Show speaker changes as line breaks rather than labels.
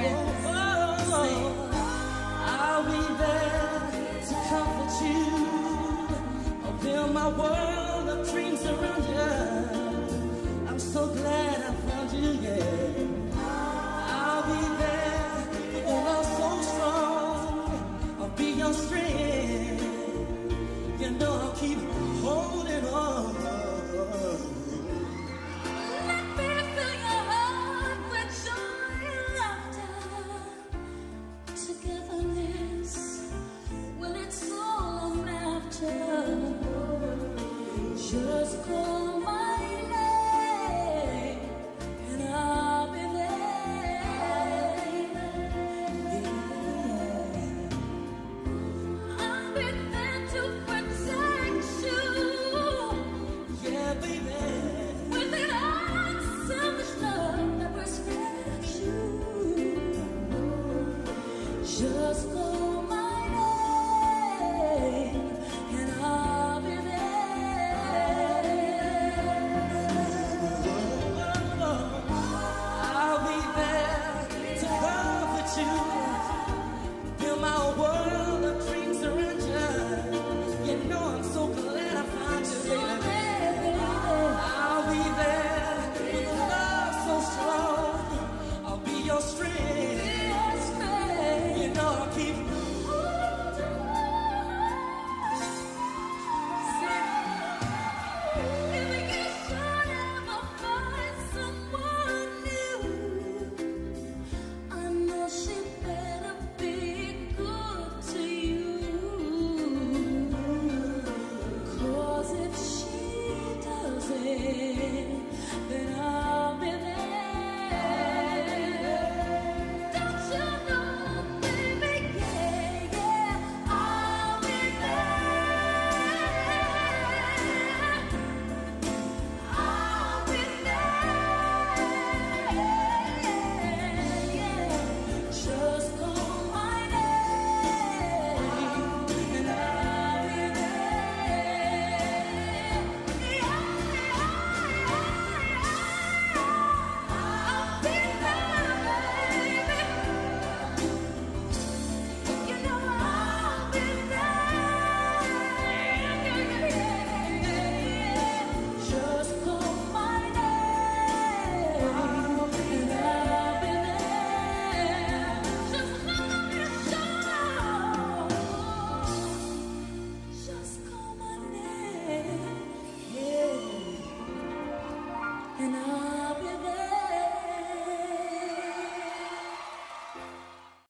Amen.
Just go. and I